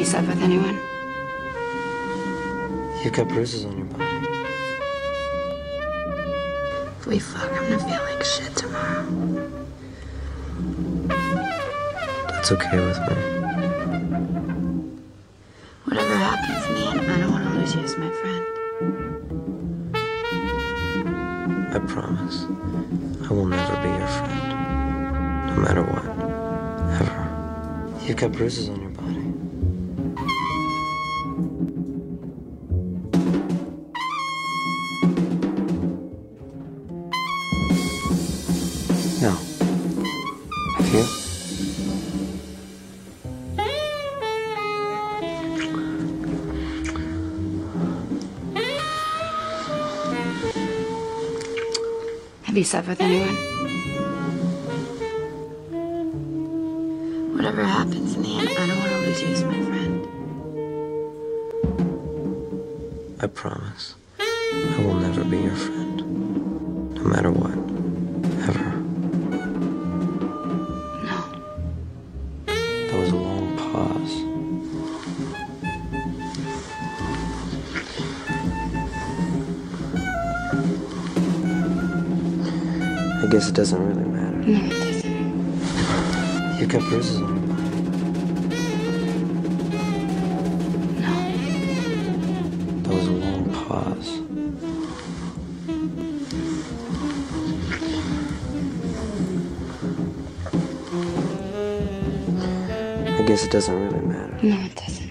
you slept with anyone? You've got bruises on your body. If we fuck, I'm gonna feel like shit tomorrow. That's okay with me. Whatever happens end, I don't want to lose you as my friend. I promise. I will never be your friend. No matter what. Ever. You've got bruises on your No. Have you? Have you slept with anyone? Whatever happens in the end, I don't want to lose you as my friend. I promise. I will never be your friend. No matter what. I guess it doesn't really matter. No, it doesn't. You've got bruises on your body. No. That was a long pause. I guess it doesn't really matter. No, it doesn't.